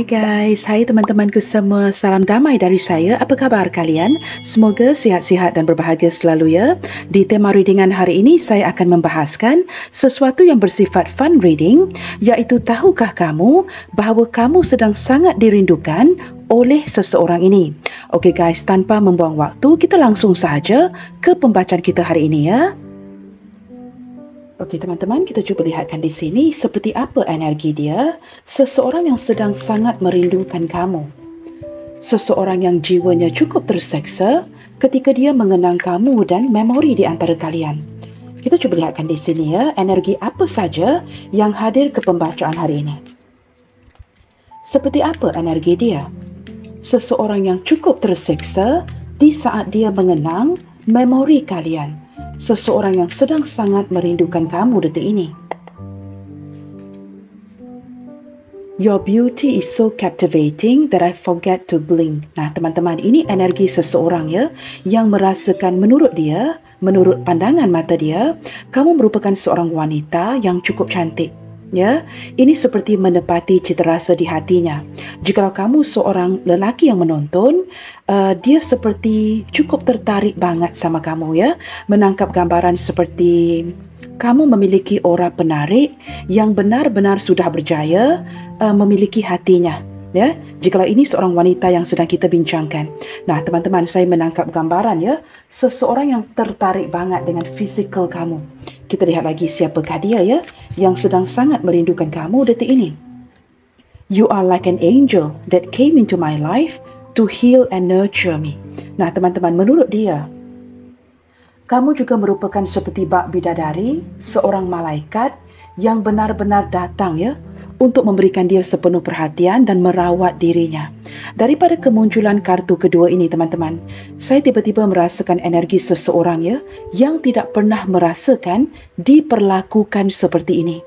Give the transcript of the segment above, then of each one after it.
Hai guys, hai teman-temanku semua. Salam damai dari saya. Apa khabar kalian? Semoga sihat-sihat dan berbahagia selalu ya. Di tema readingan hari ini, saya akan membahaskan sesuatu yang bersifat fun reading, iaitu tahukah kamu bahawa kamu sedang sangat dirindukan oleh seseorang ini. Okey guys, tanpa membuang waktu, kita langsung sahaja ke pembacaan kita hari ini ya. Okey teman-teman, kita cuba lihatkan di sini seperti apa energi dia. Seseorang yang sedang sangat merindukan kamu. Seseorang yang jiwanya cukup terseksa ketika dia mengenang kamu dan memori di antara kalian. Kita cuba lihatkan di sini ya, energi apa saja yang hadir ke pembacaan hari ini. Seperti apa energi dia? Seseorang yang cukup terseksa di saat dia mengenang memori kalian seseorang yang sedang sangat merindukan kamu detik ini. Your beauty is so captivating that I forget to blink. Nah, teman-teman, ini energi seseorang ya yang merasakan menurut dia, menurut pandangan mata dia, kamu merupakan seorang wanita yang cukup cantik ya ini seperti menepati cita rasa di hatinya. Jika kamu seorang lelaki yang menonton uh, dia seperti cukup tertarik banget sama kamu ya. Menangkap gambaran seperti kamu memiliki aura penarik yang benar-benar sudah berjaya uh, memiliki hatinya ya jikalau ini seorang wanita yang sedang kita bincangkan. Nah teman-teman saya menangkap gambaran ya seseorang yang tertarik banget dengan fizikal kamu. Kita lihat lagi siapakah dia ya yang sedang sangat merindukan kamu detik ini. You are like an angel that came into my life to heal and nurture me. Nah teman-teman menurut dia kamu juga merupakan seperti bak bidadari seorang malaikat yang benar-benar datang ya untuk memberikan dia sepenuh perhatian dan merawat dirinya. Daripada kemunculan kartu kedua ini teman-teman, saya tiba-tiba merasakan energi seseorang ya yang tidak pernah merasakan diperlakukan seperti ini.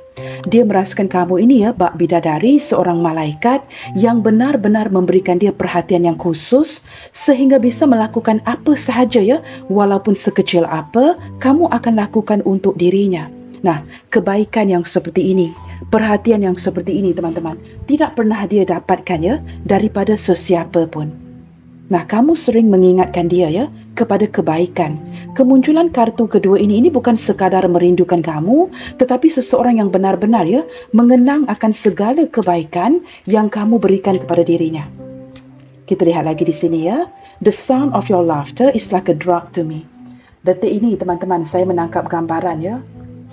Dia merasakan kamu ini ya bak bidadari seorang malaikat yang benar-benar memberikan dia perhatian yang khusus sehingga bisa melakukan apa sahaja ya walaupun sekecil apa kamu akan lakukan untuk dirinya. Nah, kebaikan yang seperti ini perhatian yang seperti ini teman-teman tidak pernah dia dapatkan ya daripada sesiapa pun. Nah, kamu sering mengingatkan dia ya kepada kebaikan. Kemunculan kartu kedua ini ini bukan sekadar merindukan kamu, tetapi seseorang yang benar-benar ya mengenang akan segala kebaikan yang kamu berikan kepada dirinya. Kita lihat lagi di sini ya. The sound of your laughter is like a drug to me. Detik ini teman-teman saya menangkap gambaran ya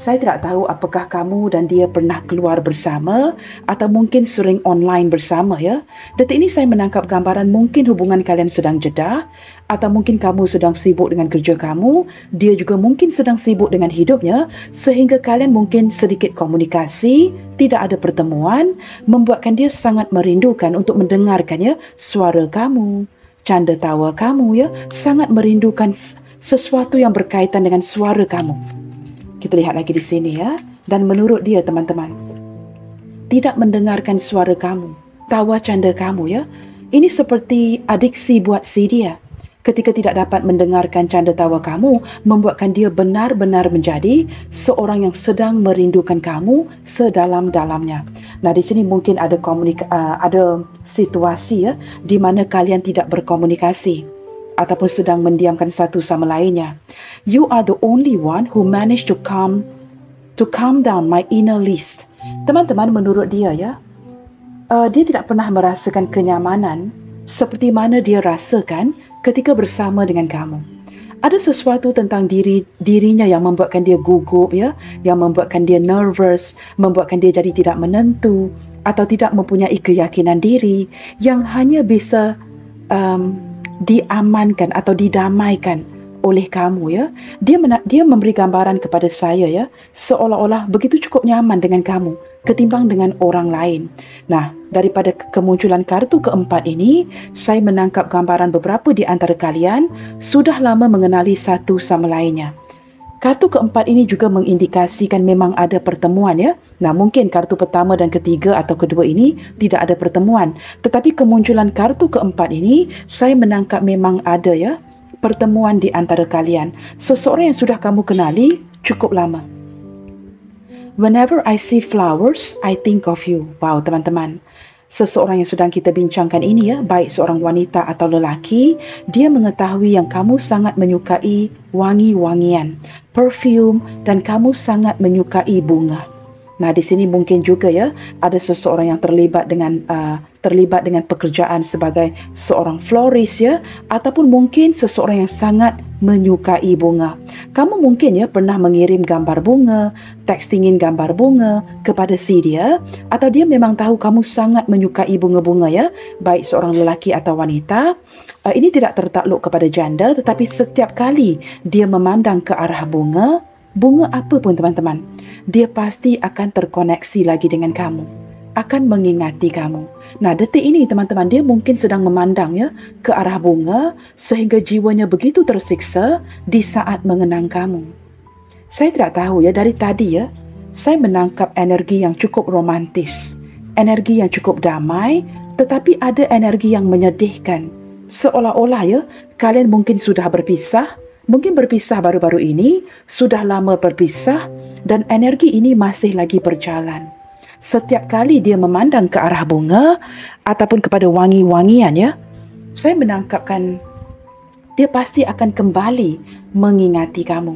saya tidak tahu apakah kamu dan dia pernah keluar bersama atau mungkin sering online bersama ya. Detik ini saya menangkap gambaran mungkin hubungan kalian sedang jeda atau mungkin kamu sedang sibuk dengan kerja kamu, dia juga mungkin sedang sibuk dengan hidupnya sehingga kalian mungkin sedikit komunikasi, tidak ada pertemuan, membuatkan dia sangat merindukan untuk mendengarkan ya suara kamu, canda tawa kamu ya, sangat merindukan sesuatu yang berkaitan dengan suara kamu. Kita lihat lagi di sini ya. Dan menurut dia teman-teman, tidak mendengarkan suara kamu, tawa canda kamu ya. Ini seperti adiksi buat si dia. Ketika tidak dapat mendengarkan canda tawa kamu, membuatkan dia benar-benar menjadi seorang yang sedang merindukan kamu sedalam-dalamnya. Nah, di sini mungkin ada komunika- uh, ada situasi ya di mana kalian tidak berkomunikasi ataupun sedang mendiamkan satu sama lainnya. You are the only one who managed to calm to calm down my inner list. Teman-teman menurut dia ya, uh, dia tidak pernah merasakan kenyamanan seperti mana dia rasakan ketika bersama dengan kamu. Ada sesuatu tentang diri dirinya yang membuatkan dia gugup ya, yang membuatkan dia nervous, membuatkan dia jadi tidak menentu atau tidak mempunyai keyakinan diri yang hanya bisa um, diamankan atau didamaikan oleh kamu ya. Dia mena- dia memberi gambaran kepada saya ya seolah-olah begitu cukup nyaman dengan kamu ketimbang dengan orang lain. Nah daripada kemunculan kartu keempat ini saya menangkap gambaran beberapa di antara kalian sudah lama mengenali satu sama lainnya Kartu keempat ini juga mengindikasikan memang ada pertemuan ya. Nah, mungkin kartu pertama dan ketiga atau kedua ini tidak ada pertemuan. Tetapi kemunculan kartu keempat ini saya menangkap memang ada ya pertemuan di antara kalian. Seseorang yang sudah kamu kenali cukup lama. Whenever I see flowers, I think of you. Wow, teman-teman. Seseorang yang sedang kita bincangkan ini ya, baik seorang wanita atau lelaki, dia mengetahui yang kamu sangat menyukai wangi-wangian, perfume dan kamu sangat menyukai bunga. Nah, di sini mungkin juga ya ada seseorang yang terlibat dengan uh, terlibat dengan pekerjaan sebagai seorang florist ya ataupun mungkin seseorang yang sangat menyukai bunga. Kamu mungkin ya pernah mengirim gambar bunga, textingin gambar bunga kepada si dia atau dia memang tahu kamu sangat menyukai bunga-bunga ya, baik seorang lelaki atau wanita. Uh, ini tidak tertakluk kepada janda tetapi setiap kali dia memandang ke arah bunga, bunga apa pun teman-teman, dia pasti akan terkoneksi lagi dengan kamu. Akan mengingati kamu. Nah, detik ini teman-teman, dia mungkin sedang memandang ya ke arah bunga sehingga jiwanya begitu tersiksa di saat mengenang kamu. Saya tidak tahu ya dari tadi ya, saya menangkap energi yang cukup romantis. Energi yang cukup damai, tetapi ada energi yang menyedihkan. Seolah-olah ya, kalian mungkin sudah berpisah, mungkin berpisah baru-baru ini, sudah lama berpisah dan energi ini masih lagi berjalan. Setiap kali dia memandang ke arah bunga ataupun kepada wangi-wangian ya, saya menangkapkan dia pasti akan kembali mengingati kamu.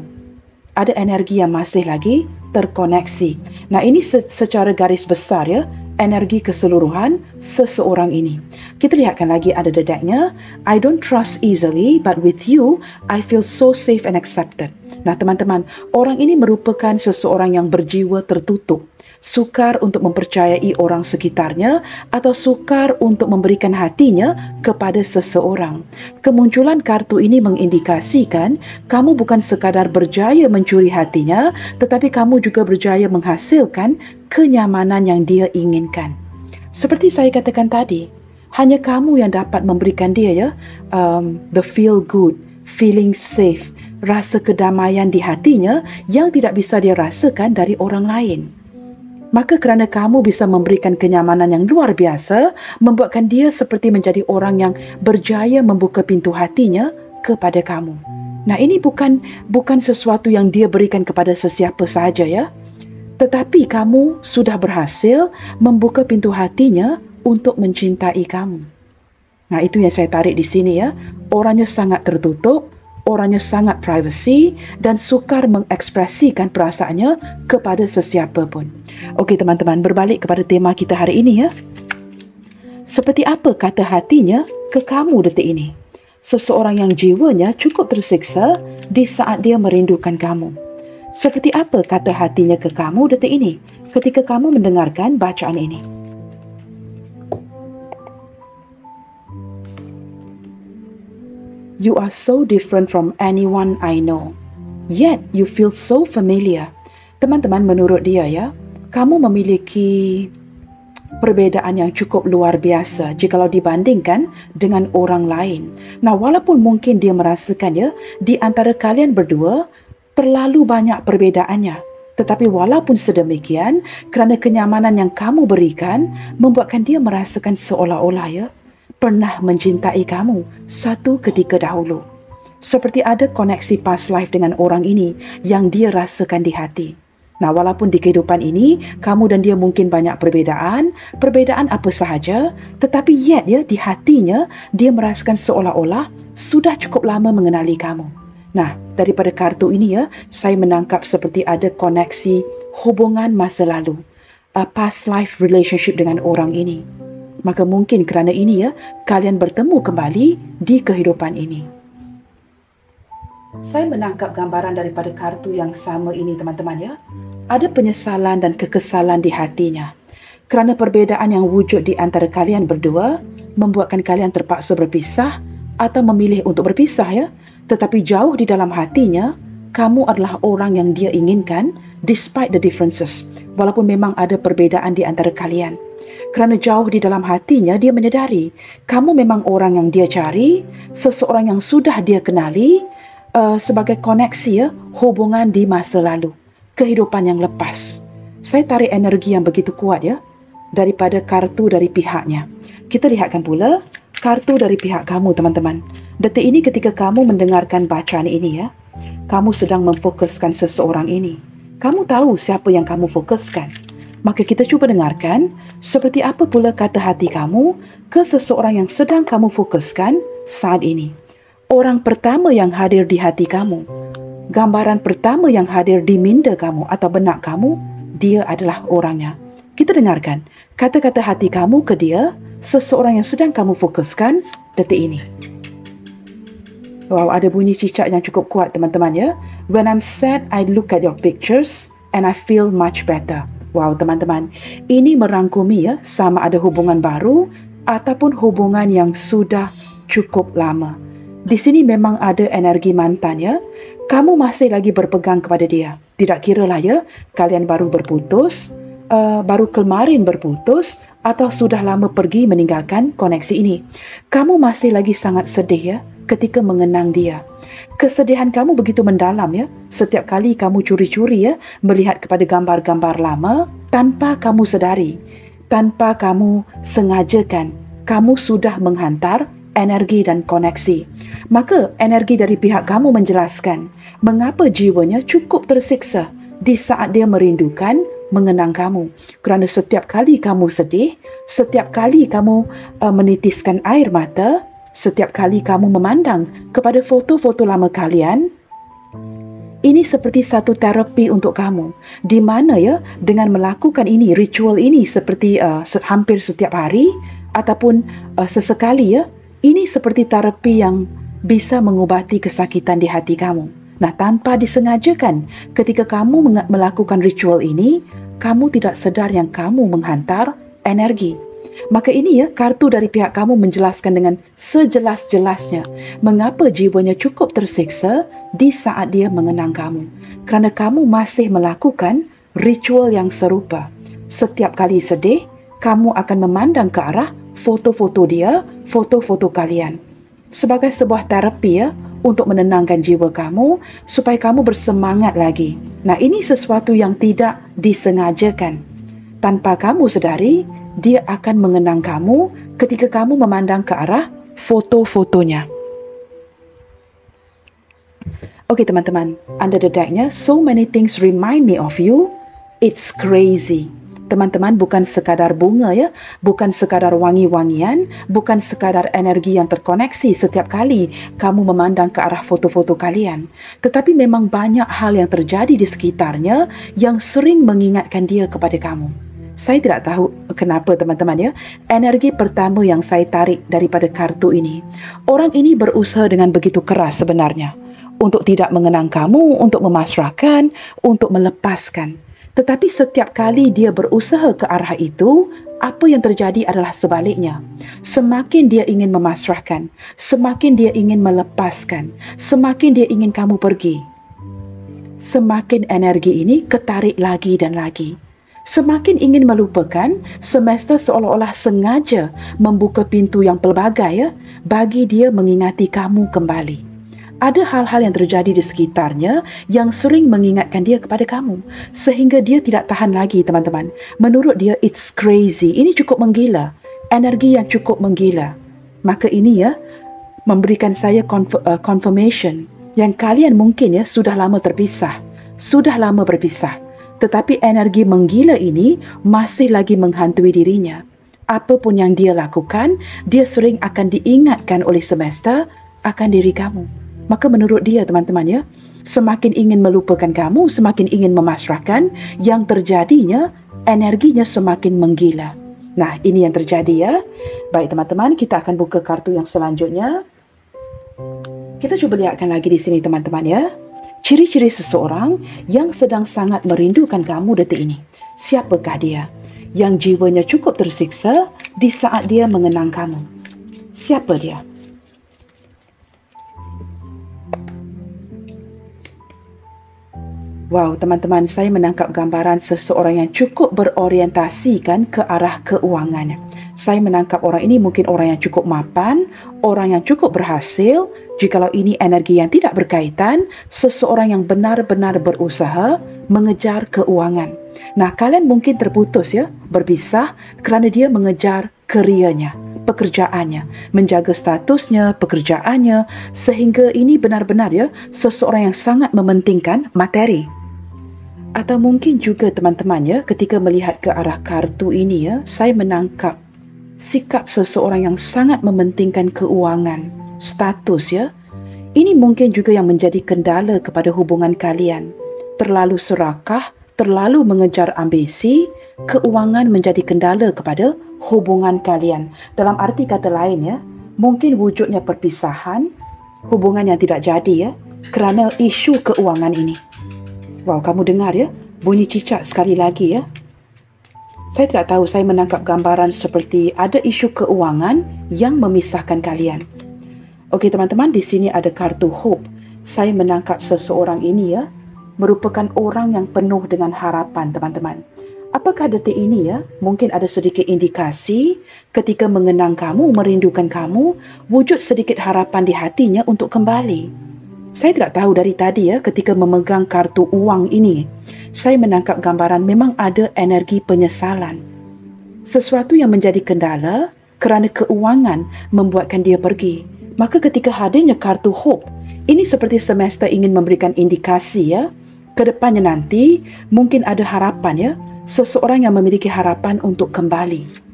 Ada energi yang masih lagi terkoneksi. Nah ini secara garis besar ya, energi keseluruhan seseorang ini. Kita lihatkan lagi ada dedeknya. I don't trust easily, but with you, I feel so safe and accepted. Nah, teman-teman, orang ini merupakan seseorang yang berjiwa tertutup sukar untuk mempercayai orang sekitarnya atau sukar untuk memberikan hatinya kepada seseorang. Kemunculan kartu ini mengindikasikan kamu bukan sekadar berjaya mencuri hatinya tetapi kamu juga berjaya menghasilkan kenyamanan yang dia inginkan. Seperti saya katakan tadi, hanya kamu yang dapat memberikan dia ya um, the feel good, feeling safe, rasa kedamaian di hatinya yang tidak bisa dia rasakan dari orang lain maka kerana kamu bisa memberikan kenyamanan yang luar biasa, membuatkan dia seperti menjadi orang yang berjaya membuka pintu hatinya kepada kamu. Nah, ini bukan bukan sesuatu yang dia berikan kepada sesiapa sahaja ya. Tetapi kamu sudah berhasil membuka pintu hatinya untuk mencintai kamu. Nah, itu yang saya tarik di sini ya. Orangnya sangat tertutup, orangnya sangat privacy dan sukar mengekspresikan perasaannya kepada sesiapa pun. Okey teman-teman, berbalik kepada tema kita hari ini ya. Seperti apa kata hatinya ke kamu detik ini? Seseorang yang jiwanya cukup tersiksa di saat dia merindukan kamu. Seperti apa kata hatinya ke kamu detik ini ketika kamu mendengarkan bacaan ini? You are so different from anyone I know. Yet you feel so familiar. Teman-teman menurut dia ya, kamu memiliki perbezaan yang cukup luar biasa jikalau dibandingkan dengan orang lain. Nah, walaupun mungkin dia merasakan ya, di antara kalian berdua terlalu banyak perbedaannya. Tetapi walaupun sedemikian, kerana kenyamanan yang kamu berikan, membuatkan dia merasakan seolah-olah ya, pernah mencintai kamu satu ketika dahulu. Seperti ada koneksi past life dengan orang ini yang dia rasakan di hati. Nah, walaupun di kehidupan ini, kamu dan dia mungkin banyak perbedaan, perbedaan apa sahaja, tetapi yet ya, di hatinya, dia merasakan seolah-olah sudah cukup lama mengenali kamu. Nah, daripada kartu ini ya, saya menangkap seperti ada koneksi hubungan masa lalu. A past life relationship dengan orang ini maka mungkin kerana ini ya kalian bertemu kembali di kehidupan ini. Saya menangkap gambaran daripada kartu yang sama ini teman-teman ya. Ada penyesalan dan kekesalan di hatinya. Kerana perbezaan yang wujud di antara kalian berdua membuatkan kalian terpaksa berpisah atau memilih untuk berpisah ya. Tetapi jauh di dalam hatinya, kamu adalah orang yang dia inginkan despite the differences. Walaupun memang ada perbezaan di antara kalian kerana jauh di dalam hatinya dia menyedari kamu memang orang yang dia cari, seseorang yang sudah dia kenali uh, sebagai koneksi ya, hubungan di masa lalu, kehidupan yang lepas. Saya tarik energi yang begitu kuat ya daripada kartu dari pihaknya. Kita lihatkan pula kartu dari pihak kamu teman-teman. Detik ini ketika kamu mendengarkan bacaan ini ya, kamu sedang memfokuskan seseorang ini. Kamu tahu siapa yang kamu fokuskan. Maka kita cuba dengarkan seperti apa pula kata hati kamu ke seseorang yang sedang kamu fokuskan saat ini. Orang pertama yang hadir di hati kamu, gambaran pertama yang hadir di minda kamu atau benak kamu, dia adalah orangnya. Kita dengarkan kata-kata hati kamu ke dia, seseorang yang sedang kamu fokuskan detik ini. Wow, ada bunyi cicak yang cukup kuat teman-teman ya. When I'm sad, I look at your pictures and I feel much better. Wow, teman-teman. Ini merangkumi ya, sama ada hubungan baru ataupun hubungan yang sudah cukup lama. Di sini memang ada energi mantan ya. Kamu masih lagi berpegang kepada dia. Tidak kira lah ya, kalian baru berputus, uh, baru kemarin berputus atau sudah lama pergi meninggalkan koneksi ini. Kamu masih lagi sangat sedih ya ketika mengenang dia. Kesedihan kamu begitu mendalam ya. Setiap kali kamu curi-curi ya melihat kepada gambar-gambar lama tanpa kamu sedari, tanpa kamu sengajakan, kamu sudah menghantar energi dan koneksi. Maka energi dari pihak kamu menjelaskan mengapa jiwanya cukup tersiksa di saat dia merindukan mengenang kamu. Kerana setiap kali kamu sedih, setiap kali kamu uh, menitiskan air mata, Setiap kali kamu memandang kepada foto-foto lama kalian, ini seperti satu terapi untuk kamu. Di mana ya dengan melakukan ini, ritual ini seperti uh, hampir setiap hari ataupun uh, sesekali ya, ini seperti terapi yang bisa mengubati kesakitan di hati kamu. Nah, tanpa disengajakan, ketika kamu melakukan ritual ini, kamu tidak sedar yang kamu menghantar energi. Maka ini ya kartu dari pihak kamu menjelaskan dengan sejelas-jelasnya mengapa jiwanya cukup tersiksa di saat dia mengenang kamu. Kerana kamu masih melakukan ritual yang serupa. Setiap kali sedih, kamu akan memandang ke arah foto-foto dia, foto-foto kalian. Sebagai sebuah terapi ya untuk menenangkan jiwa kamu supaya kamu bersemangat lagi. Nah, ini sesuatu yang tidak disengajakan. Tanpa kamu sedari, dia akan mengenang kamu ketika kamu memandang ke arah foto-fotonya. Okey teman-teman, under the decknya, so many things remind me of you. It's crazy. Teman-teman bukan sekadar bunga ya, bukan sekadar wangi-wangian, bukan sekadar energi yang terkoneksi setiap kali kamu memandang ke arah foto-foto kalian. Tetapi memang banyak hal yang terjadi di sekitarnya yang sering mengingatkan dia kepada kamu. Saya tidak tahu kenapa teman-teman ya. Energi pertama yang saya tarik daripada kartu ini. Orang ini berusaha dengan begitu keras sebenarnya. Untuk tidak mengenang kamu, untuk memasrahkan, untuk melepaskan. Tetapi setiap kali dia berusaha ke arah itu, apa yang terjadi adalah sebaliknya. Semakin dia ingin memasrahkan, semakin dia ingin melepaskan, semakin dia ingin kamu pergi. Semakin energi ini ketarik lagi dan lagi semakin ingin melupakan semesta seolah-olah sengaja membuka pintu yang pelbagai ya bagi dia mengingati kamu kembali. Ada hal-hal yang terjadi di sekitarnya yang sering mengingatkan dia kepada kamu sehingga dia tidak tahan lagi teman-teman. Menurut dia it's crazy. Ini cukup menggila. Energi yang cukup menggila. Maka ini ya memberikan saya uh, confirmation yang kalian mungkin ya sudah lama terpisah. Sudah lama berpisah tetapi energi menggila ini masih lagi menghantui dirinya. Apapun yang dia lakukan, dia sering akan diingatkan oleh semesta akan diri kamu. Maka menurut dia teman-teman ya, semakin ingin melupakan kamu, semakin ingin memasrahkan, yang terjadinya energinya semakin menggila. Nah, ini yang terjadi ya. Baik teman-teman, kita akan buka kartu yang selanjutnya. Kita cuba lihatkan lagi di sini teman-teman ya ciri-ciri seseorang yang sedang sangat merindukan kamu detik ini. Siapakah dia? Yang jiwanya cukup tersiksa di saat dia mengenang kamu. Siapa dia? Wow, teman-teman, saya menangkap gambaran seseorang yang cukup berorientasikan ke arah keuangan. Saya menangkap orang ini mungkin orang yang cukup mapan, orang yang cukup berhasil. Jikalau ini energi yang tidak berkaitan, seseorang yang benar-benar berusaha mengejar keuangan. Nah, kalian mungkin terputus ya, berpisah kerana dia mengejar kerianya pekerjaannya, menjaga statusnya, pekerjaannya sehingga ini benar-benar ya seseorang yang sangat mementingkan materi Atau mungkin juga teman-teman ya, ketika melihat ke arah kartu ini ya, saya menangkap sikap seseorang yang sangat mementingkan keuangan, status ya. Ini mungkin juga yang menjadi kendala kepada hubungan kalian. Terlalu serakah, terlalu mengejar ambisi, keuangan menjadi kendala kepada hubungan kalian. Dalam arti kata lain ya, mungkin wujudnya perpisahan, hubungan yang tidak jadi ya, kerana isu keuangan ini. Wow, kamu dengar ya? Bunyi cicak sekali lagi ya. Saya tidak tahu saya menangkap gambaran seperti ada isu keuangan yang memisahkan kalian. Okey teman-teman, di sini ada kartu hope. Saya menangkap seseorang ini ya merupakan orang yang penuh dengan harapan teman-teman. Apakah detik ini ya mungkin ada sedikit indikasi ketika mengenang kamu, merindukan kamu, wujud sedikit harapan di hatinya untuk kembali. Saya tidak tahu dari tadi ya ketika memegang kartu uang ini. Saya menangkap gambaran memang ada energi penyesalan. Sesuatu yang menjadi kendala kerana keuangan membuatkan dia pergi. Maka ketika hadirnya kartu hope, ini seperti semesta ingin memberikan indikasi ya. Kedepannya nanti mungkin ada harapan ya. Seseorang yang memiliki harapan untuk kembali.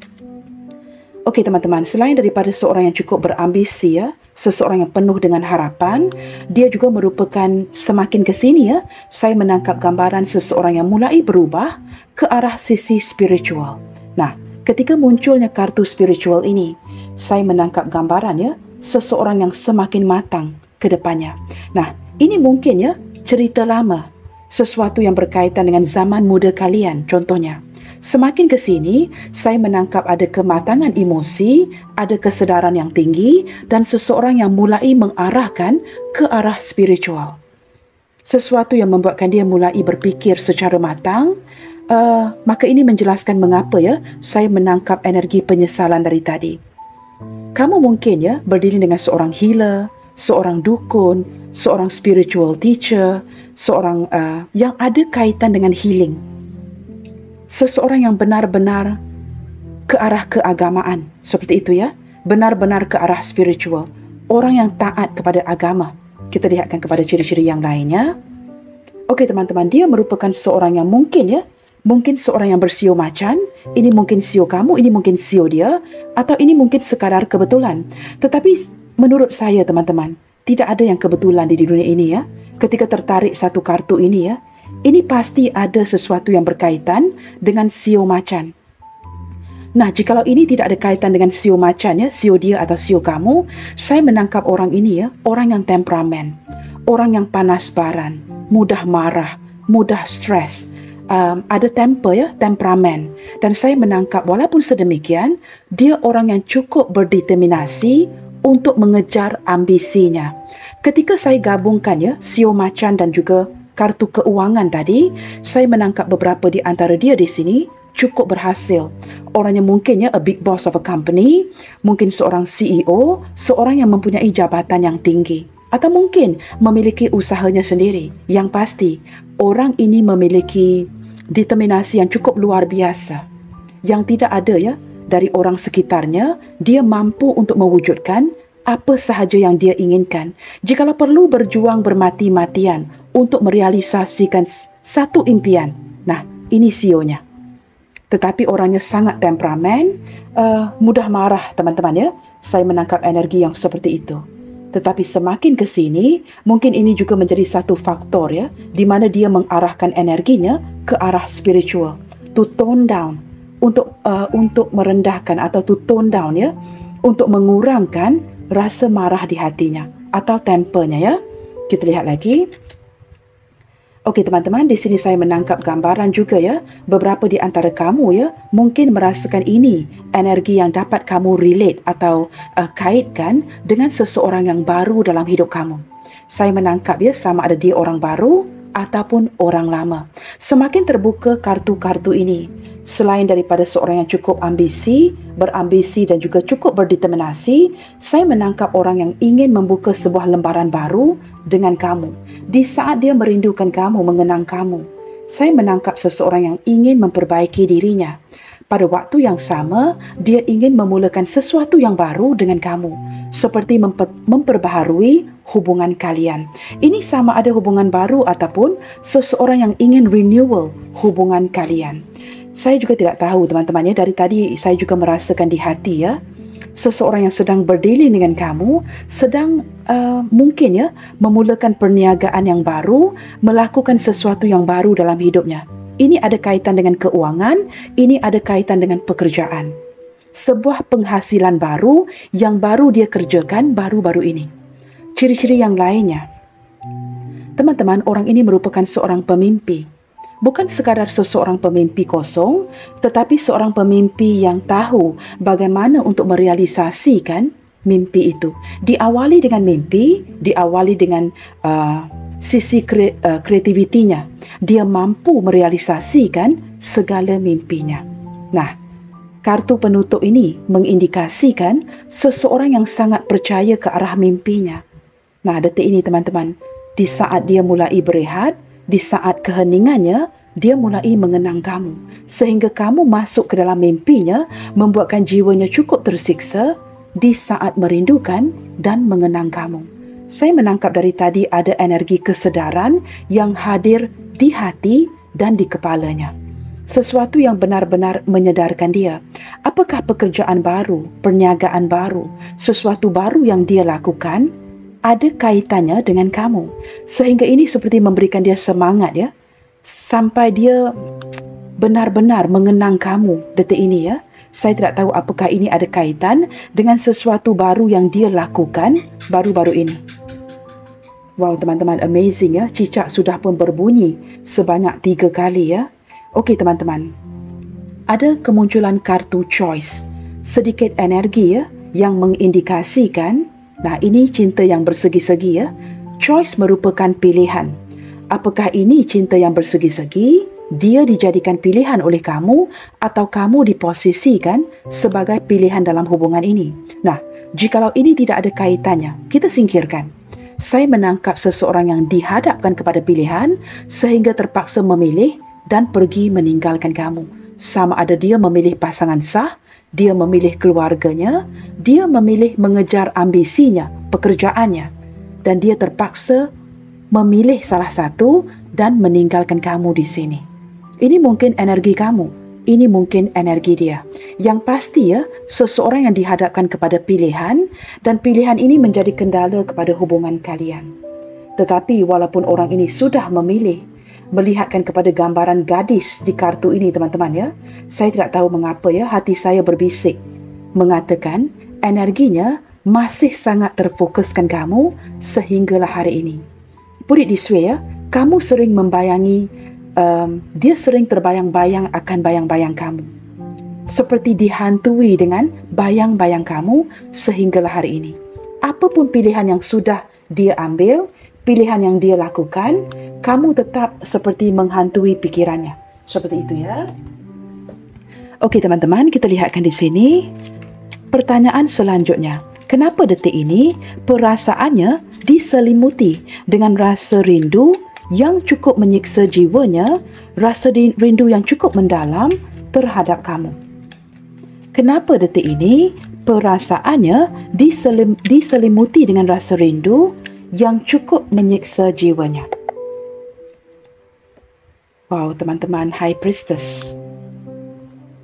Okey teman-teman, selain daripada seorang yang cukup berambisi ya, seseorang yang penuh dengan harapan, dia juga merupakan semakin ke sini ya, saya menangkap gambaran seseorang yang mulai berubah ke arah sisi spiritual. Nah, ketika munculnya kartu spiritual ini, saya menangkap gambaran ya, seseorang yang semakin matang ke depannya. Nah, ini mungkin ya cerita lama, sesuatu yang berkaitan dengan zaman muda kalian contohnya. Semakin ke sini, saya menangkap ada kematangan emosi, ada kesedaran yang tinggi dan seseorang yang mulai mengarahkan ke arah spiritual. Sesuatu yang membuatkan dia mulai berfikir secara matang, uh, maka ini menjelaskan mengapa ya saya menangkap energi penyesalan dari tadi. Kamu mungkin ya berdiri dengan seorang healer, seorang dukun, seorang spiritual teacher, seorang uh, yang ada kaitan dengan healing. Seseorang yang benar-benar ke arah keagamaan. Seperti itu ya. Benar-benar ke arah spiritual. Orang yang taat kepada agama. Kita lihatkan kepada ciri-ciri yang lainnya. Okey teman-teman dia merupakan seorang yang mungkin ya. Mungkin seorang yang bersio macan. Ini mungkin sio kamu ini mungkin sio dia. Atau ini mungkin sekadar kebetulan. Tetapi menurut saya teman-teman tidak ada yang kebetulan di dunia ini ya ketika tertarik satu kartu ini ya ini pasti ada sesuatu yang berkaitan dengan sio macan. Nah, jikalau ini tidak ada kaitan dengan sio macan ya, sio dia atau sio kamu, saya menangkap orang ini ya, orang yang temperamen, orang yang panas baran, mudah marah, mudah stres, um, ada temper ya, temperamen. Dan saya menangkap walaupun sedemikian, dia orang yang cukup berdeterminasi untuk mengejar ambisinya. Ketika saya gabungkan ya, sio macan dan juga kartu keuangan tadi, saya menangkap beberapa di antara dia di sini cukup berhasil. Orangnya mungkin ya a big boss of a company, mungkin seorang CEO, seorang yang mempunyai jabatan yang tinggi atau mungkin memiliki usahanya sendiri. Yang pasti, orang ini memiliki determinasi yang cukup luar biasa. Yang tidak ada ya dari orang sekitarnya, dia mampu untuk mewujudkan apa sahaja yang dia inginkan. Jikalau perlu berjuang bermati-matian untuk merealisasikan satu impian. Nah, ini sionya. Tetapi orangnya sangat temperamen, uh, mudah marah teman-teman ya. Saya menangkap energi yang seperti itu. Tetapi semakin ke sini, mungkin ini juga menjadi satu faktor ya, di mana dia mengarahkan energinya ke arah spiritual, to tone down, untuk uh, untuk merendahkan atau to tone down ya, untuk mengurangkan rasa marah di hatinya atau tempernya ya. Kita lihat lagi. Okey teman-teman, di sini saya menangkap gambaran juga ya. Beberapa di antara kamu ya mungkin merasakan ini energi yang dapat kamu relate atau uh, kaitkan dengan seseorang yang baru dalam hidup kamu. Saya menangkap ya sama ada dia orang baru ataupun orang lama. Semakin terbuka kartu-kartu ini, selain daripada seorang yang cukup ambisi, berambisi dan juga cukup berdeterminasi, saya menangkap orang yang ingin membuka sebuah lembaran baru dengan kamu. Di saat dia merindukan kamu, mengenang kamu, saya menangkap seseorang yang ingin memperbaiki dirinya. Pada waktu yang sama dia ingin memulakan sesuatu yang baru dengan kamu seperti memper, memperbaharui hubungan kalian. Ini sama ada hubungan baru ataupun seseorang yang ingin renewal hubungan kalian. Saya juga tidak tahu teman-teman ya dari tadi saya juga merasakan di hati ya seseorang yang sedang berdili dengan kamu sedang uh, mungkin ya memulakan perniagaan yang baru, melakukan sesuatu yang baru dalam hidupnya. Ini ada kaitan dengan keuangan, ini ada kaitan dengan pekerjaan. Sebuah penghasilan baru yang baru dia kerjakan baru-baru ini. Ciri-ciri yang lainnya. Teman-teman, orang ini merupakan seorang pemimpi. Bukan sekadar seseorang pemimpi kosong, tetapi seorang pemimpi yang tahu bagaimana untuk merealisasikan mimpi itu. Diawali dengan mimpi, diawali dengan uh, sisi uh, kreativitinya. Dia mampu merealisasikan segala mimpinya. Nah, kartu penutup ini mengindikasikan seseorang yang sangat percaya ke arah mimpinya. Nah, detik ini teman-teman, di saat dia mulai berehat, di saat keheningannya, dia mulai mengenang kamu. Sehingga kamu masuk ke dalam mimpinya, membuatkan jiwanya cukup tersiksa di saat merindukan dan mengenang kamu saya menangkap dari tadi ada energi kesedaran yang hadir di hati dan di kepalanya. Sesuatu yang benar-benar menyedarkan dia. Apakah pekerjaan baru, perniagaan baru, sesuatu baru yang dia lakukan ada kaitannya dengan kamu. Sehingga ini seperti memberikan dia semangat ya. Sampai dia benar-benar mengenang kamu detik ini ya. Saya tidak tahu apakah ini ada kaitan dengan sesuatu baru yang dia lakukan baru-baru ini. Wow teman-teman amazing ya cicak sudah pun berbunyi sebanyak tiga kali ya. Okey teman-teman. Ada kemunculan kartu choice. Sedikit energi ya yang mengindikasikan nah ini cinta yang bersegi-segi ya. Choice merupakan pilihan. Apakah ini cinta yang bersegi-segi? Dia dijadikan pilihan oleh kamu atau kamu diposisikan sebagai pilihan dalam hubungan ini. Nah, jikalau ini tidak ada kaitannya, kita singkirkan saya menangkap seseorang yang dihadapkan kepada pilihan sehingga terpaksa memilih dan pergi meninggalkan kamu. Sama ada dia memilih pasangan sah, dia memilih keluarganya, dia memilih mengejar ambisinya, pekerjaannya dan dia terpaksa memilih salah satu dan meninggalkan kamu di sini. Ini mungkin energi kamu ini mungkin energi dia. Yang pasti ya, seseorang yang dihadapkan kepada pilihan dan pilihan ini menjadi kendala kepada hubungan kalian. Tetapi walaupun orang ini sudah memilih melihatkan kepada gambaran gadis di kartu ini teman-teman ya, saya tidak tahu mengapa ya hati saya berbisik mengatakan energinya masih sangat terfokuskan kamu sehinggalah hari ini. Put it this way ya, kamu sering membayangi um, dia sering terbayang-bayang akan bayang-bayang kamu. Seperti dihantui dengan bayang-bayang kamu sehinggalah hari ini. Apapun pilihan yang sudah dia ambil, pilihan yang dia lakukan, kamu tetap seperti menghantui pikirannya. Seperti itu ya. Okey teman-teman, kita lihatkan di sini. Pertanyaan selanjutnya. Kenapa detik ini perasaannya diselimuti dengan rasa rindu yang cukup menyiksa jiwanya, rasa rindu yang cukup mendalam terhadap kamu. Kenapa detik ini perasaannya diselim, diselimuti dengan rasa rindu yang cukup menyiksa jiwanya? Wow, teman-teman High Priestess.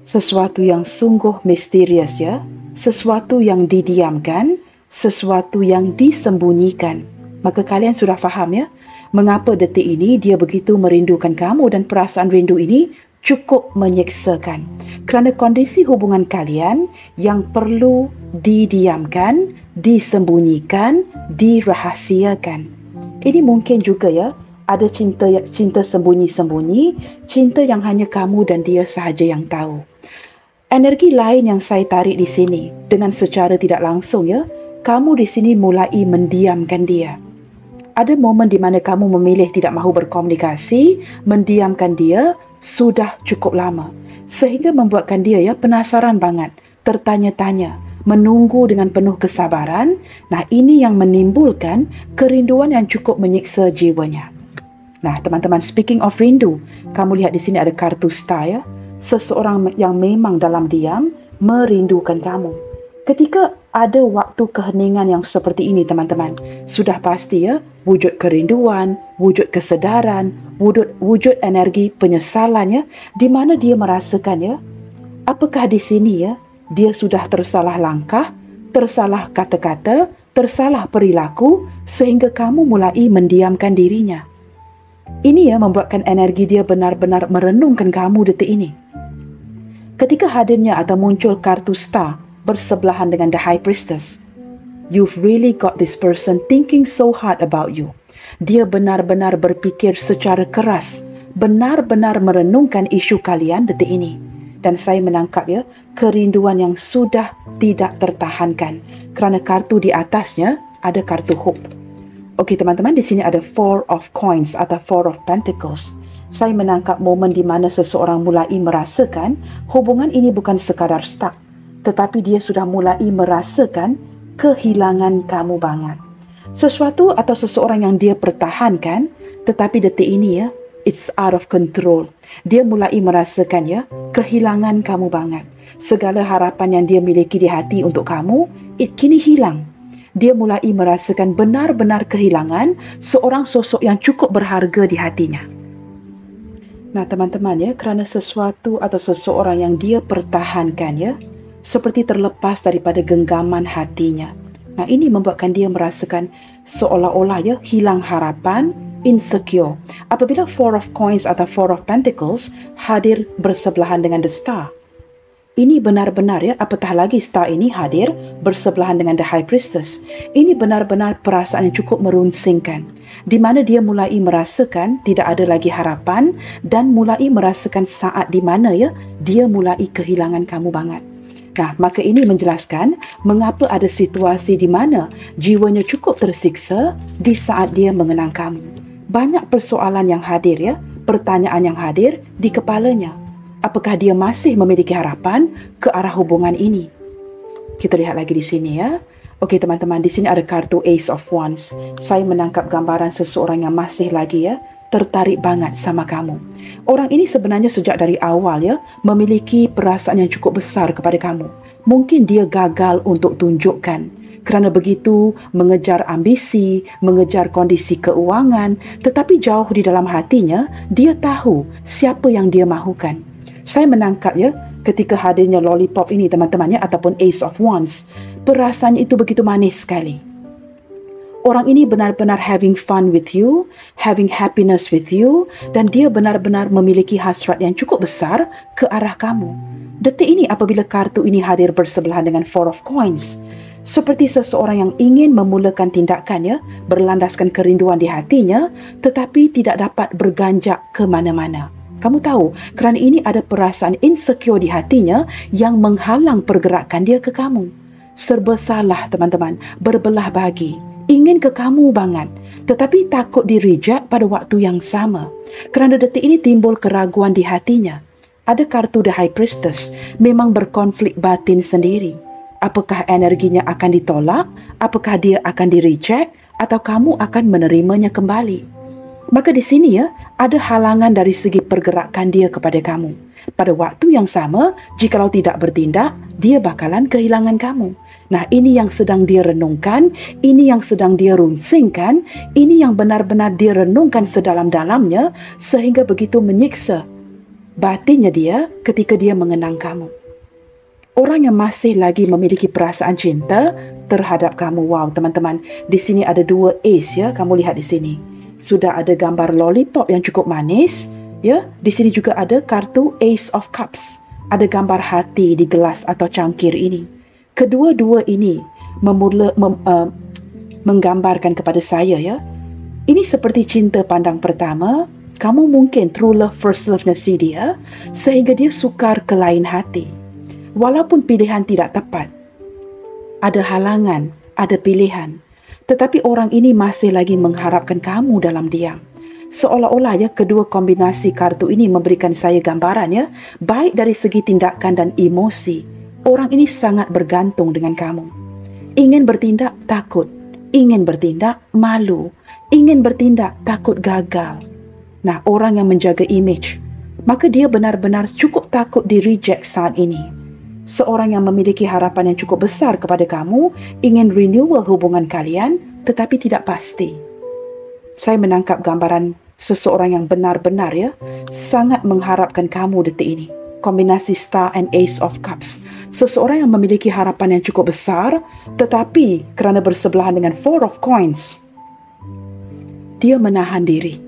Sesuatu yang sungguh misterius ya. Sesuatu yang didiamkan, sesuatu yang disembunyikan. Maka kalian sudah faham ya mengapa detik ini dia begitu merindukan kamu dan perasaan rindu ini cukup menyeksakan. Kerana kondisi hubungan kalian yang perlu didiamkan, disembunyikan, dirahasiakan. Ini mungkin juga ya, ada cinta cinta sembunyi-sembunyi, cinta yang hanya kamu dan dia sahaja yang tahu. Energi lain yang saya tarik di sini dengan secara tidak langsung ya, kamu di sini mulai mendiamkan dia ada momen di mana kamu memilih tidak mahu berkomunikasi, mendiamkan dia sudah cukup lama. Sehingga membuatkan dia ya penasaran banget, tertanya-tanya, menunggu dengan penuh kesabaran. Nah, ini yang menimbulkan kerinduan yang cukup menyiksa jiwanya. Nah, teman-teman, speaking of rindu, kamu lihat di sini ada kartu star ya. seseorang yang memang dalam diam merindukan kamu. Ketika ada waktu keheningan yang seperti ini teman-teman, sudah pasti ya wujud kerinduan, wujud kesedaran, wujud wujud energi penyesalannya di mana dia merasakan ya apakah di sini ya dia sudah tersalah langkah, tersalah kata-kata, tersalah perilaku sehingga kamu mulai mendiamkan dirinya. Ini ya membuatkan energi dia benar-benar merenungkan kamu detik ini. Ketika hadirnya atau muncul kartu star bersebelahan dengan the high priestess, you've really got this person thinking so hard about you. Dia benar-benar berfikir secara keras, benar-benar merenungkan isu kalian detik ini. Dan saya menangkap ya, kerinduan yang sudah tidak tertahankan kerana kartu di atasnya ada kartu hope. Okey teman-teman, di sini ada four of coins atau four of pentacles saya menangkap momen di mana seseorang mulai merasakan hubungan ini bukan sekadar stuck, tetapi dia sudah mulai merasakan kehilangan kamu banget. Sesuatu atau seseorang yang dia pertahankan, tetapi detik ini ya, it's out of control. Dia mulai merasakan ya, kehilangan kamu banget. Segala harapan yang dia miliki di hati untuk kamu, it kini hilang. Dia mulai merasakan benar-benar kehilangan seorang sosok yang cukup berharga di hatinya. Nah, teman-teman ya, kerana sesuatu atau seseorang yang dia pertahankan ya, seperti terlepas daripada genggaman hatinya. Nah, ini membuatkan dia merasakan seolah-olah ya hilang harapan, insecure. Apabila Four of Coins atau Four of Pentacles hadir bersebelahan dengan The Star, ini benar-benar ya apatah lagi star ini hadir bersebelahan dengan the high priestess. Ini benar-benar perasaan yang cukup merunsingkan. Di mana dia mulai merasakan tidak ada lagi harapan dan mulai merasakan saat di mana ya dia mulai kehilangan kamu banget. Nah, maka ini menjelaskan mengapa ada situasi di mana jiwanya cukup tersiksa di saat dia mengenang kamu. Banyak persoalan yang hadir ya, pertanyaan yang hadir di kepalanya apakah dia masih memiliki harapan ke arah hubungan ini. Kita lihat lagi di sini ya. Okey teman-teman, di sini ada kartu Ace of Wands. Saya menangkap gambaran seseorang yang masih lagi ya tertarik banget sama kamu. Orang ini sebenarnya sejak dari awal ya memiliki perasaan yang cukup besar kepada kamu. Mungkin dia gagal untuk tunjukkan kerana begitu mengejar ambisi, mengejar kondisi keuangan, tetapi jauh di dalam hatinya dia tahu siapa yang dia mahukan saya menangkap ya ketika hadirnya lollipop ini teman-teman ya ataupun ace of wands perasaannya itu begitu manis sekali orang ini benar-benar having fun with you having happiness with you dan dia benar-benar memiliki hasrat yang cukup besar ke arah kamu detik ini apabila kartu ini hadir bersebelahan dengan four of coins seperti seseorang yang ingin memulakan tindakannya berlandaskan kerinduan di hatinya tetapi tidak dapat berganjak ke mana-mana kamu tahu, kerana ini ada perasaan insecure di hatinya yang menghalang pergerakan dia ke kamu. Serba salah, teman-teman. Berbelah bagi. Ingin ke kamu banget. Tetapi takut di reject pada waktu yang sama. Kerana detik ini timbul keraguan di hatinya. Ada kartu The High Priestess memang berkonflik batin sendiri. Apakah energinya akan ditolak? Apakah dia akan di reject? Atau kamu akan menerimanya kembali? Maka di sini ya, ada halangan dari segi pergerakan dia kepada kamu. Pada waktu yang sama, jikalau tidak bertindak, dia bakalan kehilangan kamu. Nah, ini yang sedang dia renungkan, ini yang sedang dia runsingkan, ini yang benar-benar dia renungkan sedalam-dalamnya sehingga begitu menyiksa batinnya dia ketika dia mengenang kamu. Orang yang masih lagi memiliki perasaan cinta terhadap kamu, wow teman-teman, di sini ada dua ace ya, kamu lihat di sini sudah ada gambar lollipop yang cukup manis ya. Di sini juga ada kartu ace of cups. Ada gambar hati di gelas atau cangkir ini. Kedua-dua ini memula mem, uh, menggambarkan kepada saya ya. Ini seperti cinta pandang pertama. Kamu mungkin true love first love nasi dia sehingga dia sukar ke lain hati. Walaupun pilihan tidak tepat ada halangan ada pilihan tetapi orang ini masih lagi mengharapkan kamu dalam diam. Seolah-olah ya kedua kombinasi kartu ini memberikan saya gambaran ya, baik dari segi tindakan dan emosi. Orang ini sangat bergantung dengan kamu. Ingin bertindak takut, ingin bertindak malu, ingin bertindak takut gagal. Nah, orang yang menjaga image, maka dia benar-benar cukup takut di reject saat ini. Seorang yang memiliki harapan yang cukup besar kepada kamu ingin renewal hubungan kalian tetapi tidak pasti. Saya menangkap gambaran seseorang yang benar-benar ya sangat mengharapkan kamu detik ini. Kombinasi star and ace of cups. Seseorang yang memiliki harapan yang cukup besar tetapi kerana bersebelahan dengan four of coins dia menahan diri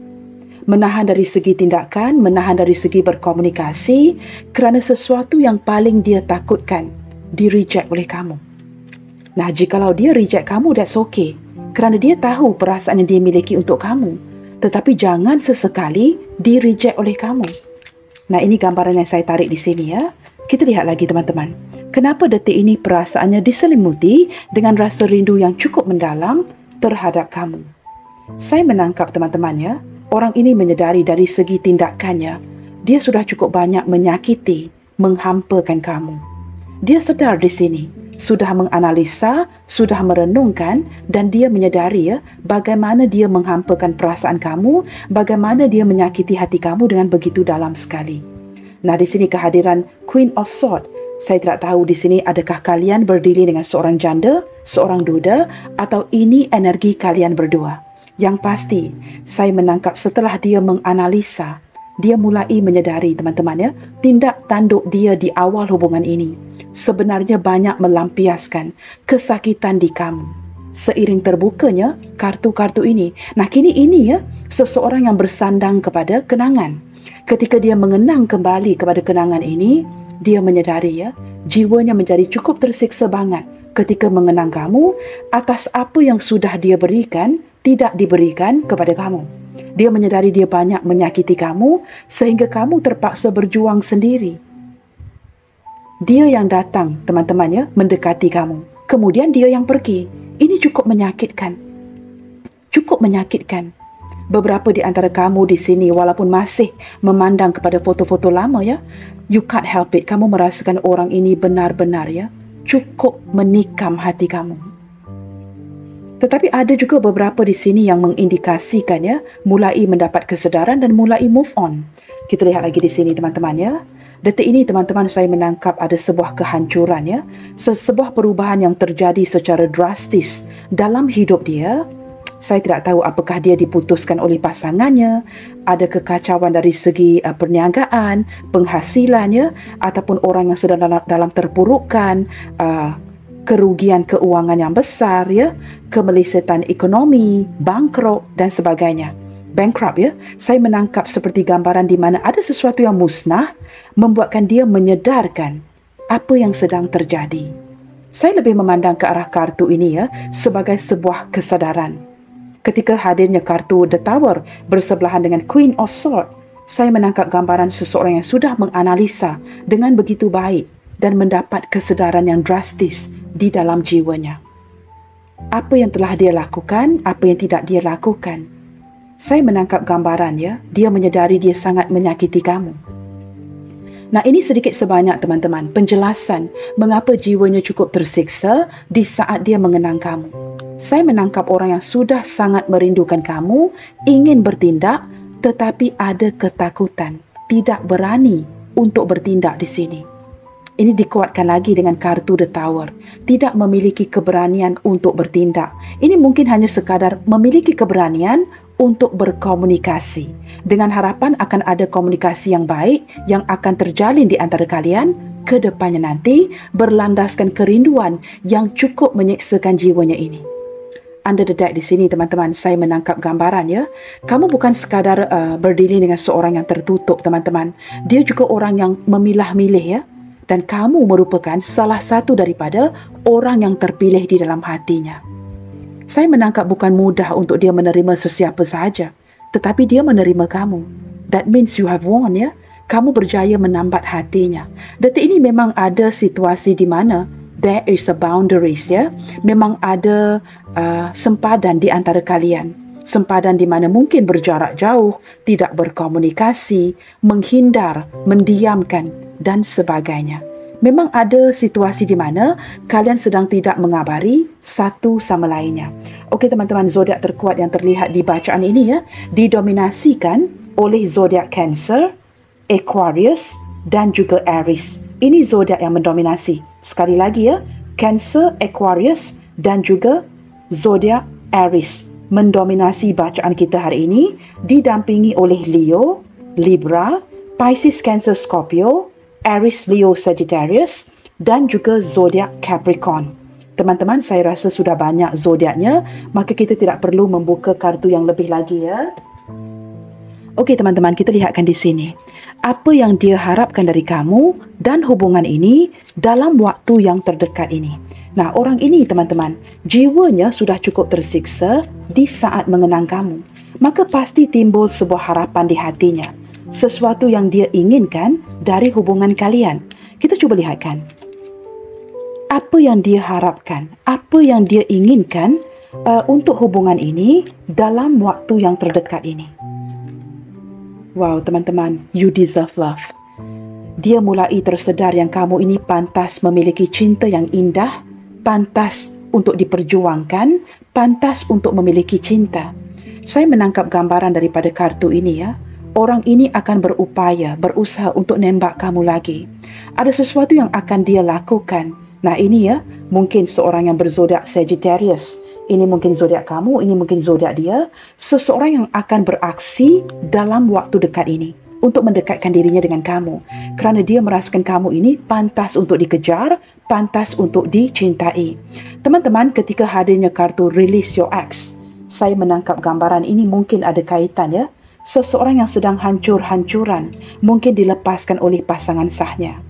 menahan dari segi tindakan, menahan dari segi berkomunikasi kerana sesuatu yang paling dia takutkan di reject oleh kamu. Nah, jikalau dia reject kamu, that's okay. Kerana dia tahu perasaan yang dia miliki untuk kamu. Tetapi jangan sesekali di reject oleh kamu. Nah, ini gambaran yang saya tarik di sini ya. Kita lihat lagi teman-teman. Kenapa detik ini perasaannya diselimuti dengan rasa rindu yang cukup mendalam terhadap kamu? Saya menangkap teman-temannya, orang ini menyedari dari segi tindakannya, dia sudah cukup banyak menyakiti, menghampakan kamu. Dia sedar di sini, sudah menganalisa, sudah merenungkan dan dia menyedari ya bagaimana dia menghampakan perasaan kamu, bagaimana dia menyakiti hati kamu dengan begitu dalam sekali. Nah, di sini kehadiran Queen of Swords. Saya tidak tahu di sini adakah kalian berdiri dengan seorang janda, seorang duda atau ini energi kalian berdua. Yang pasti, saya menangkap setelah dia menganalisa, dia mulai menyedari teman-teman ya, tindak tanduk dia di awal hubungan ini sebenarnya banyak melampiaskan kesakitan di kamu. Seiring terbukanya kartu-kartu ini. Nah, kini ini ya, seseorang yang bersandang kepada kenangan. Ketika dia mengenang kembali kepada kenangan ini, dia menyedari ya, jiwanya menjadi cukup tersiksa banget ketika mengenang kamu atas apa yang sudah dia berikan tidak diberikan kepada kamu. Dia menyedari dia banyak menyakiti kamu sehingga kamu terpaksa berjuang sendiri. Dia yang datang, teman-temannya, mendekati kamu. Kemudian dia yang pergi. Ini cukup menyakitkan. Cukup menyakitkan. Beberapa di antara kamu di sini walaupun masih memandang kepada foto-foto lama ya, you can't help it. Kamu merasakan orang ini benar-benar ya, cukup menikam hati kamu. Tetapi ada juga beberapa di sini yang mengindikasikan ya, mulai mendapat kesedaran dan mulai move on. Kita lihat lagi di sini teman-teman ya. Detik ini teman-teman saya menangkap ada sebuah kehancuran ya. Sebuah perubahan yang terjadi secara drastis dalam hidup dia. Saya tidak tahu apakah dia diputuskan oleh pasangannya, ada kekacauan dari segi uh, perniagaan, penghasilannya ataupun orang yang sedang dalam, dalam terpurukan, uh, kerugian keuangan yang besar ya, kemelesetan ekonomi, bangkrut dan sebagainya. Bankrupt ya. Saya menangkap seperti gambaran di mana ada sesuatu yang musnah membuatkan dia menyedarkan apa yang sedang terjadi. Saya lebih memandang ke arah kartu ini ya sebagai sebuah kesadaran. Ketika hadirnya kartu The Tower bersebelahan dengan Queen of Swords, saya menangkap gambaran seseorang yang sudah menganalisa dengan begitu baik dan mendapat kesedaran yang drastis di dalam jiwanya. Apa yang telah dia lakukan, apa yang tidak dia lakukan. Saya menangkap gambaran ya, dia menyedari dia sangat menyakiti kamu. Nah ini sedikit sebanyak teman-teman penjelasan mengapa jiwanya cukup tersiksa di saat dia mengenang kamu. Saya menangkap orang yang sudah sangat merindukan kamu, ingin bertindak tetapi ada ketakutan, tidak berani untuk bertindak di sini. Ini dikuatkan lagi dengan kartu The Tower. Tidak memiliki keberanian untuk bertindak. Ini mungkin hanya sekadar memiliki keberanian untuk berkomunikasi. Dengan harapan akan ada komunikasi yang baik yang akan terjalin di antara kalian ke depannya nanti berlandaskan kerinduan yang cukup menyeksakan jiwanya ini. Under the deck di sini teman-teman saya menangkap gambaran ya. Kamu bukan sekadar uh, berdiri dengan seorang yang tertutup teman-teman. Dia juga orang yang memilah-milih ya dan kamu merupakan salah satu daripada orang yang terpilih di dalam hatinya. Saya menangkap bukan mudah untuk dia menerima sesiapa sahaja, tetapi dia menerima kamu. That means you have won, ya. Kamu berjaya menambat hatinya. Detik ini memang ada situasi di mana there is a boundaries, ya. Memang ada uh, sempadan di antara kalian. Sempadan di mana mungkin berjarak jauh, tidak berkomunikasi, menghindar, mendiamkan, dan sebagainya. Memang ada situasi di mana kalian sedang tidak mengabari satu sama lainnya. Okey teman-teman, zodiak terkuat yang terlihat di bacaan ini ya, didominasikan oleh zodiak Cancer, Aquarius dan juga Aries. Ini zodiak yang mendominasi. Sekali lagi ya, Cancer, Aquarius dan juga zodiak Aries mendominasi bacaan kita hari ini didampingi oleh Leo, Libra, Pisces, Cancer, Scorpio, Aries, Leo, Sagittarius dan juga zodiak Capricorn. Teman-teman, saya rasa sudah banyak zodiaknya, maka kita tidak perlu membuka kartu yang lebih lagi ya. Okey teman-teman, kita lihatkan di sini. Apa yang dia harapkan dari kamu dan hubungan ini dalam waktu yang terdekat ini. Nah, orang ini teman-teman, jiwanya sudah cukup tersiksa di saat mengenang kamu. Maka pasti timbul sebuah harapan di hatinya. Sesuatu yang dia inginkan dari hubungan kalian. Kita cuba lihatkan. Apa yang dia harapkan, apa yang dia inginkan uh, untuk hubungan ini dalam waktu yang terdekat ini. Wow, teman-teman, you deserve love. Dia mulai tersedar yang kamu ini pantas memiliki cinta yang indah, pantas untuk diperjuangkan, pantas untuk memiliki cinta. Saya menangkap gambaran daripada kartu ini ya. Orang ini akan berupaya, berusaha untuk nembak kamu lagi. Ada sesuatu yang akan dia lakukan. Nah ini ya, mungkin seorang yang berzodiak Sagittarius ini mungkin zodiak kamu, ini mungkin zodiak dia, seseorang yang akan beraksi dalam waktu dekat ini untuk mendekatkan dirinya dengan kamu kerana dia merasakan kamu ini pantas untuk dikejar, pantas untuk dicintai. Teman-teman, ketika hadirnya kartu Release Your Ex, saya menangkap gambaran ini mungkin ada kaitan ya. Seseorang yang sedang hancur-hancuran mungkin dilepaskan oleh pasangan sahnya.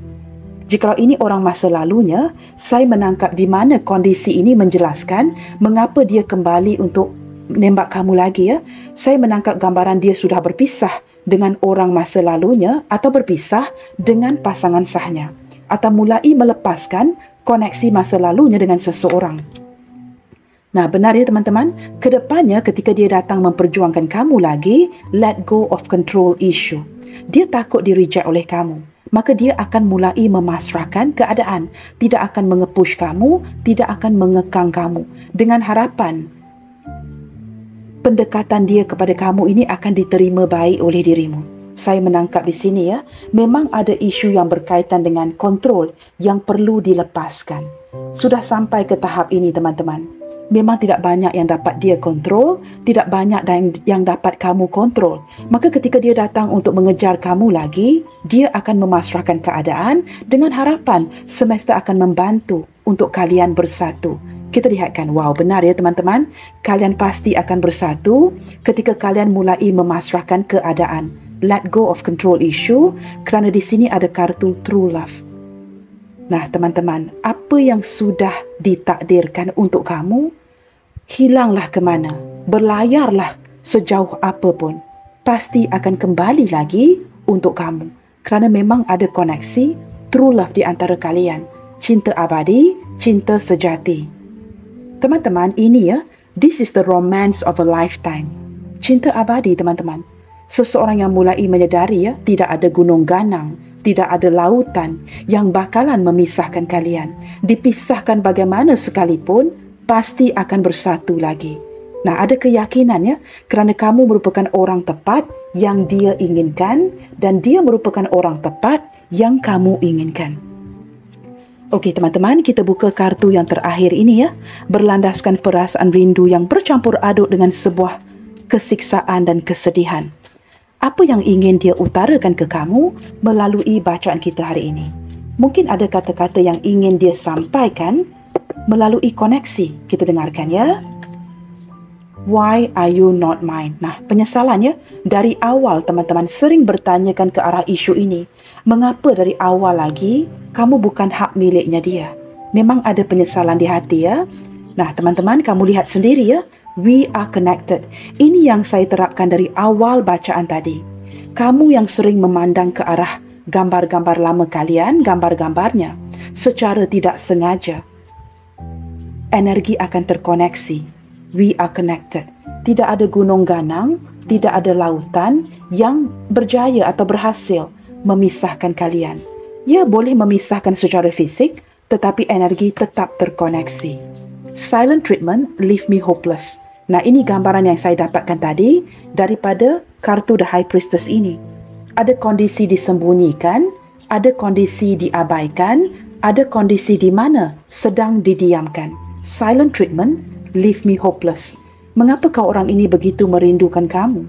Jika ini orang masa lalunya, saya menangkap di mana kondisi ini menjelaskan mengapa dia kembali untuk menembak kamu lagi ya. Saya menangkap gambaran dia sudah berpisah dengan orang masa lalunya atau berpisah dengan pasangan sahnya atau mulai melepaskan koneksi masa lalunya dengan seseorang. Nah, benar ya teman-teman, kedepannya ketika dia datang memperjuangkan kamu lagi, let go of control issue. Dia takut di reject oleh kamu maka dia akan mulai memasrahkan keadaan, tidak akan mengepush kamu, tidak akan mengekang kamu dengan harapan pendekatan dia kepada kamu ini akan diterima baik oleh dirimu. Saya menangkap di sini ya, memang ada isu yang berkaitan dengan kontrol yang perlu dilepaskan. Sudah sampai ke tahap ini teman-teman memang tidak banyak yang dapat dia kontrol, tidak banyak yang dapat kamu kontrol. Maka ketika dia datang untuk mengejar kamu lagi, dia akan memasrahkan keadaan dengan harapan semesta akan membantu untuk kalian bersatu. Kita lihatkan, wow benar ya teman-teman, kalian pasti akan bersatu ketika kalian mulai memasrahkan keadaan. Let go of control issue kerana di sini ada kartu true love. Nah, teman-teman, apa yang sudah ditakdirkan untuk kamu, hilanglah ke mana, berlayarlah sejauh apa pun, pasti akan kembali lagi untuk kamu. Kerana memang ada koneksi true love di antara kalian, cinta abadi, cinta sejati. Teman-teman, ini ya, this is the romance of a lifetime. Cinta abadi, teman-teman. Seseorang yang mulai menyedari ya, tidak ada gunung ganang, tidak ada lautan yang bakalan memisahkan kalian. Dipisahkan bagaimana sekalipun, pasti akan bersatu lagi. Nah, ada keyakinan ya, kerana kamu merupakan orang tepat yang dia inginkan dan dia merupakan orang tepat yang kamu inginkan. Okey teman-teman, kita buka kartu yang terakhir ini ya, berlandaskan perasaan rindu yang bercampur aduk dengan sebuah kesiksaan dan kesedihan. Apa yang ingin dia utarakan ke kamu melalui bacaan kita hari ini? Mungkin ada kata-kata yang ingin dia sampaikan melalui koneksi. Kita dengarkan ya. Why are you not mine? Nah, penyesalannya dari awal teman-teman sering bertanyakan ke arah isu ini. Mengapa dari awal lagi kamu bukan hak miliknya dia? Memang ada penyesalan di hati ya. Nah, teman-teman kamu lihat sendiri ya. We are connected. Ini yang saya terapkan dari awal bacaan tadi. Kamu yang sering memandang ke arah gambar-gambar lama kalian, gambar-gambarnya secara tidak sengaja energi akan terkoneksi. We are connected. Tidak ada gunung ganang, tidak ada lautan yang berjaya atau berhasil memisahkan kalian. Ya, boleh memisahkan secara fisik, tetapi energi tetap terkoneksi. Silent treatment leave me hopeless. Nah, ini gambaran yang saya dapatkan tadi daripada kartu The High Priestess ini. ada kondisi disembunyikan, ada kondisi diabaikan, ada kondisi di mana sedang didiamkan. Silent treatment leave me hopeless. Mengapa kau orang ini begitu merindukan kamu?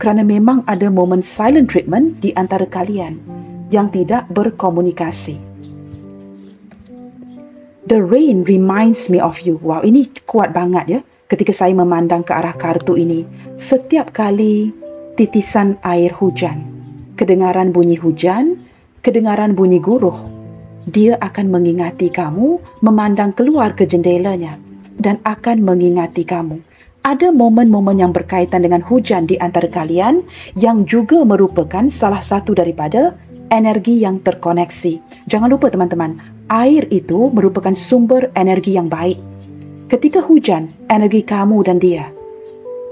Kerana memang ada momen silent treatment di antara kalian yang tidak berkomunikasi. The rain reminds me of you. Wow, ini kuat banget ya ketika saya memandang ke arah kartu ini. Setiap kali titisan air hujan, kedengaran bunyi hujan, kedengaran bunyi guruh, dia akan mengingati kamu memandang keluar ke jendelanya dan akan mengingati kamu. Ada momen-momen yang berkaitan dengan hujan di antara kalian yang juga merupakan salah satu daripada energi yang terkoneksi. Jangan lupa teman-teman, air itu merupakan sumber energi yang baik. Ketika hujan, energi kamu dan dia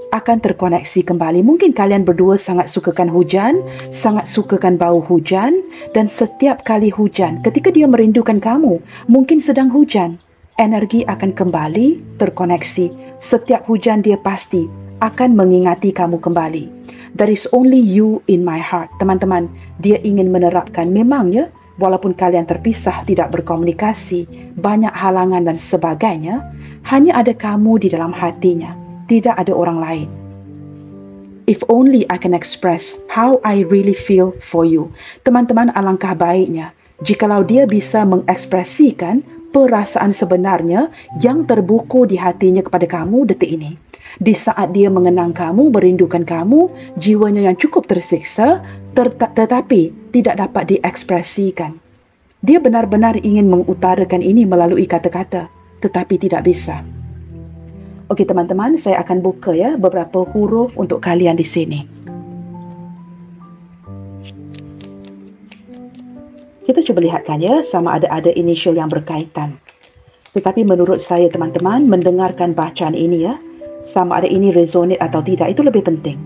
akan terkoneksi kembali. Mungkin kalian berdua sangat sukakan hujan, sangat sukakan bau hujan dan setiap kali hujan, ketika dia merindukan kamu, mungkin sedang hujan, energi akan kembali terkoneksi. Setiap hujan dia pasti akan mengingati kamu kembali. There is only you in my heart. Teman-teman, dia ingin menerapkan memang ya, walaupun kalian terpisah tidak berkomunikasi, banyak halangan dan sebagainya, hanya ada kamu di dalam hatinya. Tidak ada orang lain. If only I can express how I really feel for you. Teman-teman alangkah baiknya jikalau dia bisa mengekspresikan perasaan sebenarnya yang terbuku di hatinya kepada kamu detik ini. Di saat dia mengenang kamu, merindukan kamu, jiwanya yang cukup tersiksa ter- tetapi tidak dapat diekspresikan. Dia benar-benar ingin mengutarakan ini melalui kata-kata tetapi tidak bisa. Okey teman-teman, saya akan buka ya beberapa huruf untuk kalian di sini. Kita cuba lihatkan ya sama ada ada inisial yang berkaitan. Tetapi menurut saya teman-teman mendengarkan bacaan ini ya, sama ada ini resonate atau tidak itu lebih penting.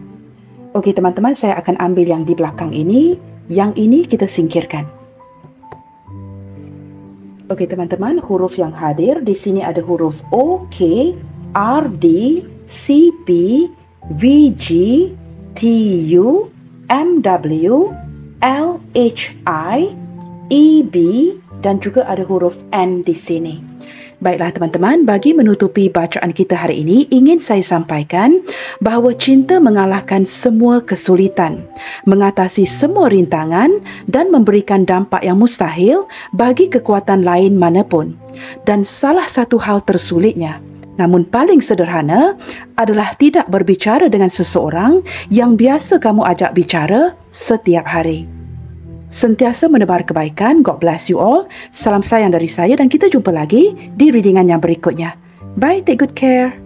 Okey teman-teman, saya akan ambil yang di belakang ini, yang ini kita singkirkan. Okey teman-teman, huruf yang hadir di sini ada huruf O, K, RD, CP, VG, TU, MW, LHI, EB dan juga ada huruf N di sini. Baiklah teman-teman, bagi menutupi bacaan kita hari ini, ingin saya sampaikan bahawa cinta mengalahkan semua kesulitan, mengatasi semua rintangan dan memberikan dampak yang mustahil bagi kekuatan lain manapun. Dan salah satu hal tersulitnya Namun paling sederhana adalah tidak berbicara dengan seseorang yang biasa kamu ajak bicara setiap hari. Sentiasa menebar kebaikan. God bless you all. Salam sayang dari saya dan kita jumpa lagi di readingan yang berikutnya. Bye, take good care.